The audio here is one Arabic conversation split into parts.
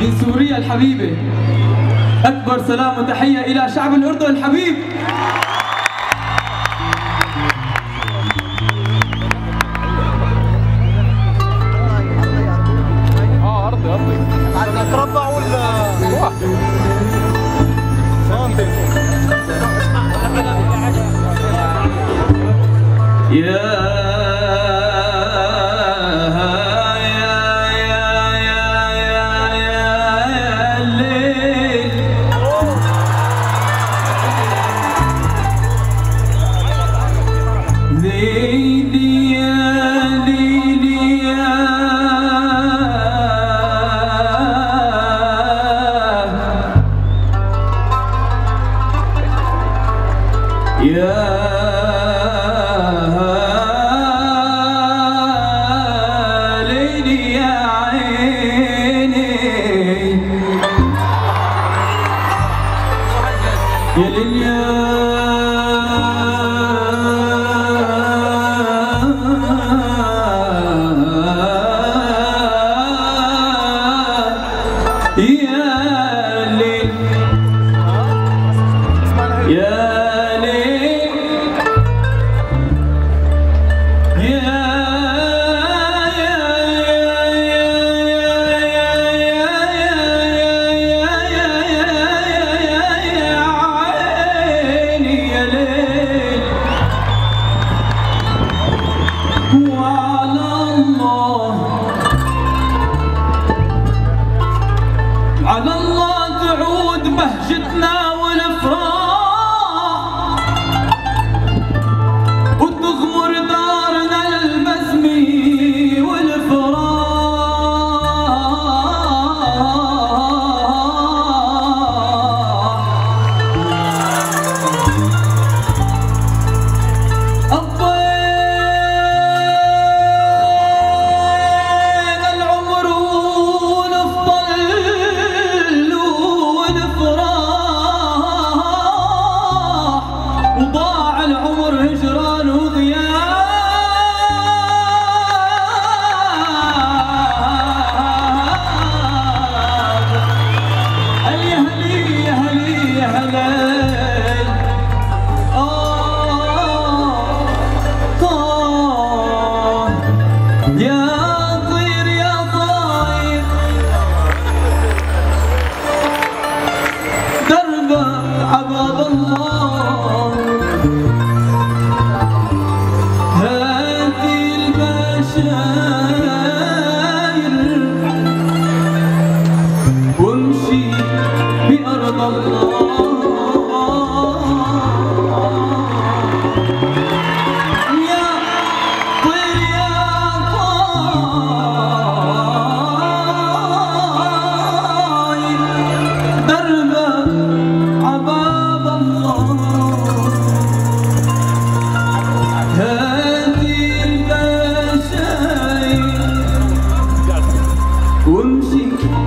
من سوريا الحبيبة. أكبر سلام وتحية إلى شعب الأردن الحبيب. زيدي يا जितना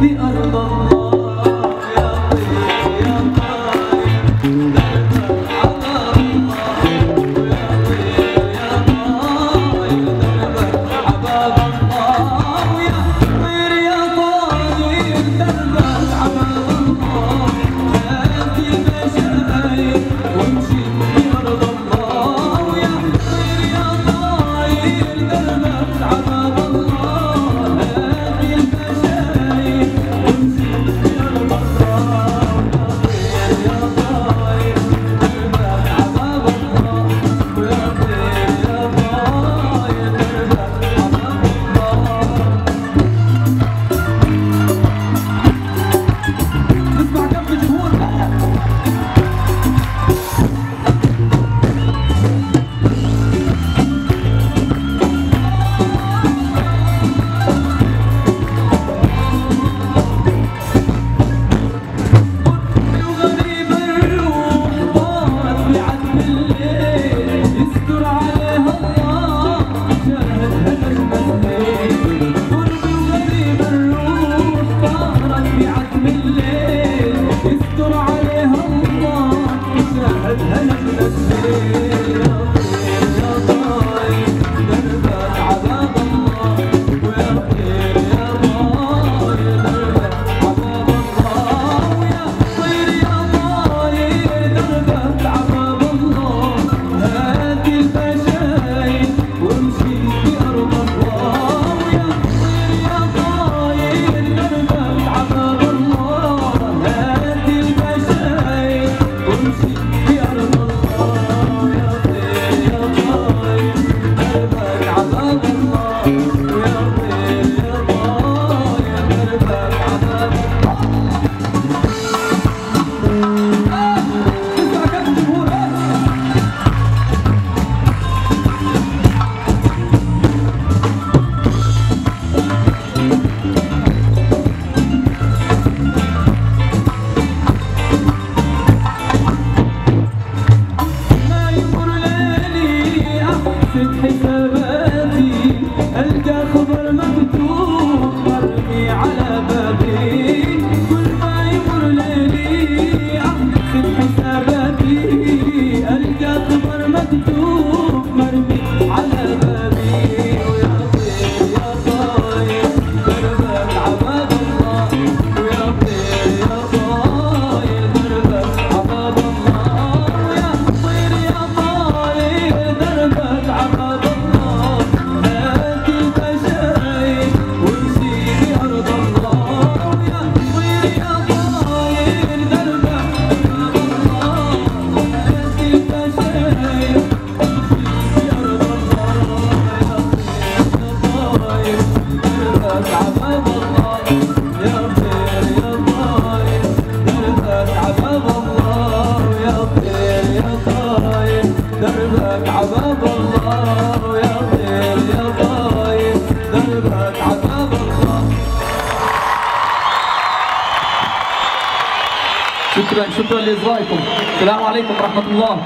بأرض and شكرا شكرا لإصغائكم السلام عليكم ورحمة الله.